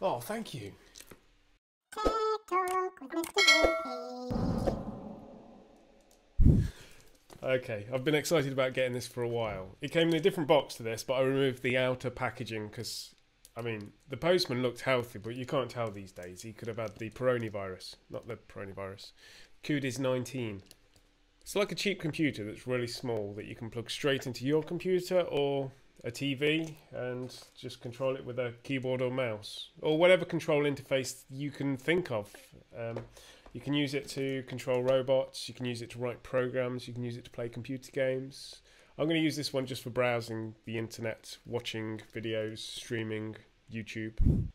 Oh, thank you. Okay, I've been excited about getting this for a while. It came in a different box to this, but I removed the outer packaging because, I mean, the postman looked healthy, but you can't tell these days. He could have had the coronavirus, not the coronavirus. Kudis 19. It's like a cheap computer that's really small that you can plug straight into your computer or a TV and just control it with a keyboard or mouse or whatever control interface you can think of. Um, you can use it to control robots, you can use it to write programs, you can use it to play computer games. I'm going to use this one just for browsing the internet, watching videos, streaming, YouTube.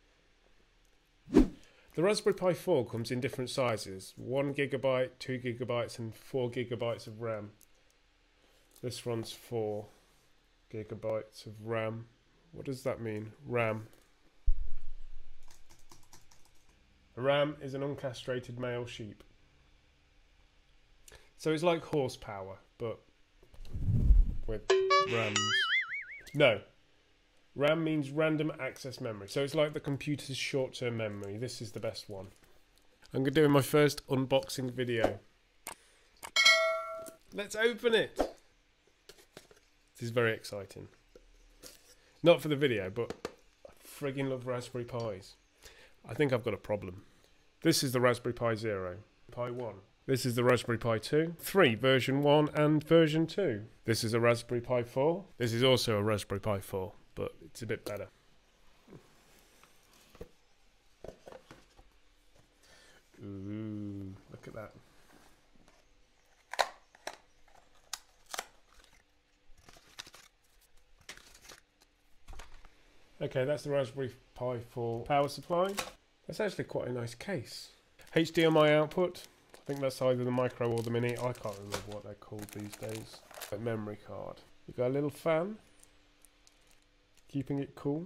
The Raspberry Pi 4 comes in different sizes 1 gigabyte, 2 gigabytes, and 4 gigabytes of RAM. This runs 4 gigabytes of RAM. What does that mean? RAM. A ram is an uncastrated male sheep. So it's like horsepower, but with rams. No. RAM means random access memory. So it's like the computer's short term memory. This is the best one. I'm going to do my first unboxing video. Let's open it. This is very exciting. Not for the video, but I friggin' love Raspberry Pis. I think I've got a problem. This is the Raspberry Pi Zero, Pi 1. This is the Raspberry Pi 2, 3, version 1 and version 2. This is a Raspberry Pi 4. This is also a Raspberry Pi 4, but it's a bit better. Ooh, look at that. Okay, that's the Raspberry Pi 4 power supply. That's actually quite a nice case. HDMI output. I think that's either the micro or the mini. I can't remember what they're called these days. A memory card. You got a little fan. Keeping it cool.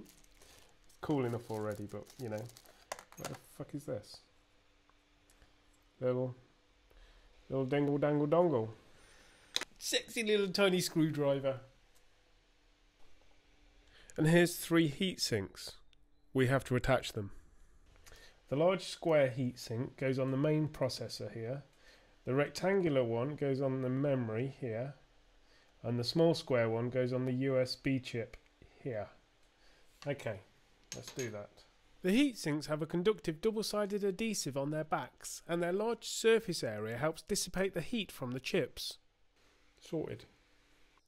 It's Cool enough already, but you know. What the fuck is this? Little little dingle dangle dongle. Sexy little tiny screwdriver. And here's three heat sinks. We have to attach them. The large square heatsink goes on the main processor here. The rectangular one goes on the memory here. And the small square one goes on the USB chip here. Okay, let's do that. The heatsinks have a conductive double-sided adhesive on their backs, and their large surface area helps dissipate the heat from the chips. Sorted.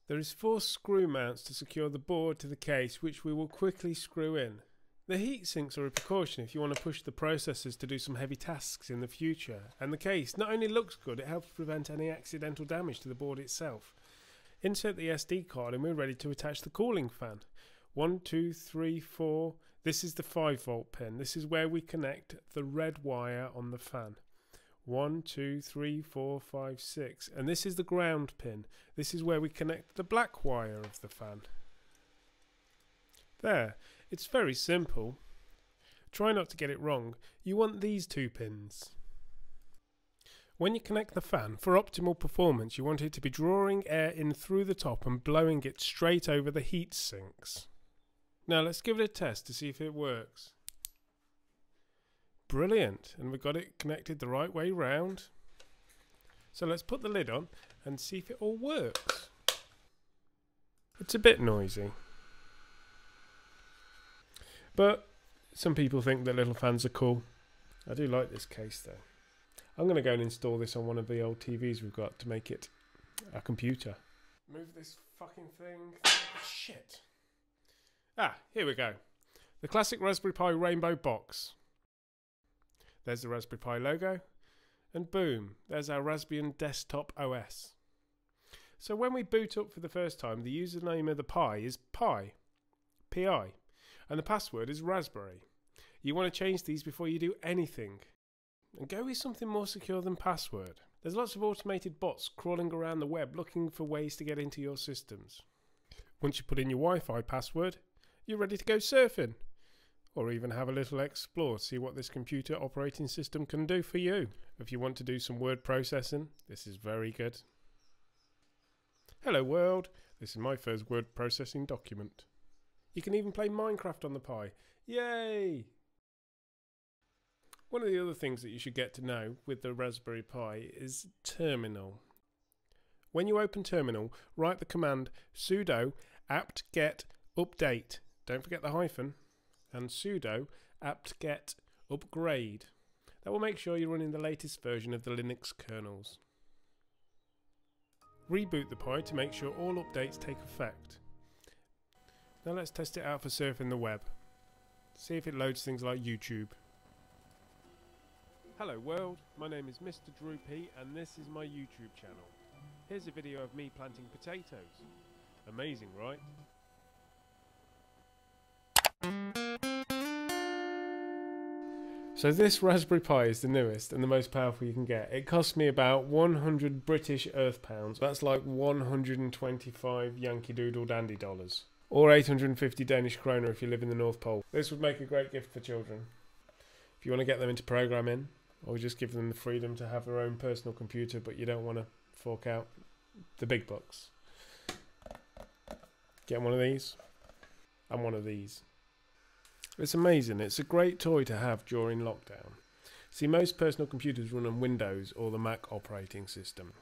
There is four screw mounts to secure the board to the case, which we will quickly screw in. The heat sinks are a precaution if you want to push the processors to do some heavy tasks in the future, and the case not only looks good, it helps prevent any accidental damage to the board itself. Insert the SD card and we're ready to attach the cooling fan. One, two, three, four. This is the 5 volt pin. This is where we connect the red wire on the fan. One, two, three, four, five, six. And this is the ground pin. This is where we connect the black wire of the fan. There. It's very simple. Try not to get it wrong. You want these two pins. When you connect the fan, for optimal performance, you want it to be drawing air in through the top and blowing it straight over the heat sinks. Now let's give it a test to see if it works. Brilliant, and we've got it connected the right way round. So let's put the lid on and see if it all works. It's a bit noisy. But some people think that little fans are cool. I do like this case though. I'm going to go and install this on one of the old TVs we've got to make it a computer. Move this fucking thing. Shit. Ah, here we go. The classic Raspberry Pi rainbow box. There's the Raspberry Pi logo. And boom, there's our Raspbian desktop OS. So when we boot up for the first time, the username of the Pi is Pi. PI. And the password is Raspberry. You want to change these before you do anything. And go with something more secure than password. There's lots of automated bots crawling around the web looking for ways to get into your systems. Once you put in your Wi Fi password, you're ready to go surfing. Or even have a little explore, see what this computer operating system can do for you. If you want to do some word processing, this is very good. Hello world, this is my first word processing document. You can even play Minecraft on the Pi. Yay! One of the other things that you should get to know with the Raspberry Pi is terminal. When you open terminal, write the command sudo apt-get update. Don't forget the hyphen. And sudo apt-get upgrade. That will make sure you're running the latest version of the Linux kernels. Reboot the Pi to make sure all updates take effect. Now let's test it out for surfing the web. See if it loads things like YouTube. Hello world, my name is Mr. Droopy and this is my YouTube channel. Here's a video of me planting potatoes. Amazing, right? So this Raspberry Pi is the newest and the most powerful you can get. It cost me about 100 British Earth pounds. That's like 125 Yankee Doodle Dandy dollars. Or 850 Danish kroner if you live in the North Pole. This would make a great gift for children. If you want to get them into programming, or just give them the freedom to have their own personal computer, but you don't want to fork out the big bucks. Get one of these and one of these. It's amazing. It's a great toy to have during lockdown. See, most personal computers run on Windows or the Mac operating system,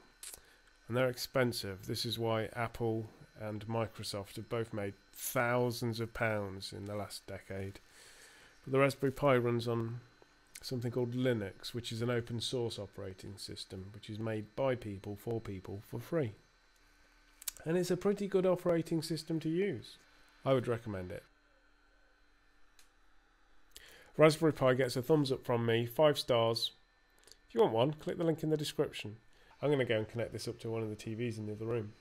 and they're expensive. This is why Apple and Microsoft have both made thousands of pounds in the last decade. But the Raspberry Pi runs on something called Linux, which is an open source operating system, which is made by people for people for free. And it's a pretty good operating system to use. I would recommend it. Raspberry Pi gets a thumbs up from me, five stars. If you want one, click the link in the description. I'm going to go and connect this up to one of the TVs in the other room.